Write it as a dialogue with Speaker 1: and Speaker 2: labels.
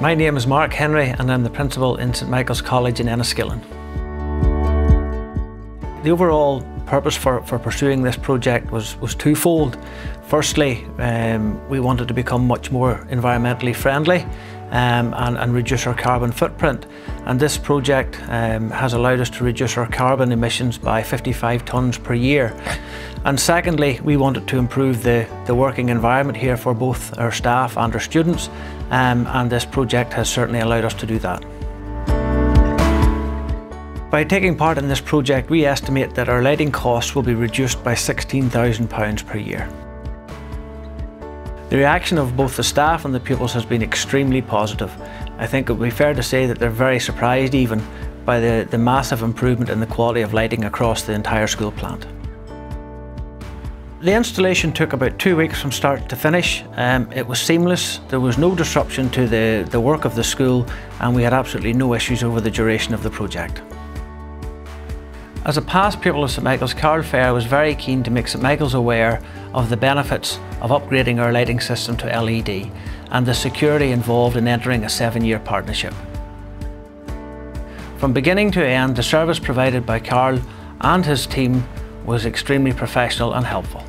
Speaker 1: My name is Mark Henry and I'm the Principal in St Michael's College in Enniskillen. The overall purpose for, for pursuing this project was, was twofold. Firstly, um, we wanted to become much more environmentally friendly um, and, and, reduce our carbon footprint. And this project um, has allowed us to reduce our carbon emissions by 55 tonnes per year. And secondly, we wanted to improve the, the working environment here for both our staff and our students. Um, and this project has certainly allowed us to do that. By taking part in this project, we estimate that our lighting costs will be reduced by £16,000 per year. The reaction of both the staff and the pupils has been extremely positive. I think it would be fair to say that they're very surprised even by the, the massive improvement in the quality of lighting across the entire school plant. The installation took about two weeks from start to finish. Um, it was seamless, there was no disruption to the, the work of the school and we had absolutely no issues over the duration of the project. As a past pupil of St Michael's, Carl Fair was very keen to make St Michael's aware of the benefits of upgrading our lighting system to LED and the security involved in entering a seven-year partnership. From beginning to end, the service provided by Carl and his team was extremely professional and helpful.